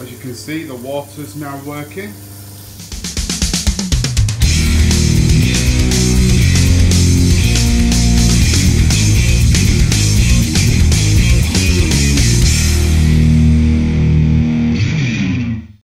as you can see the water is now working.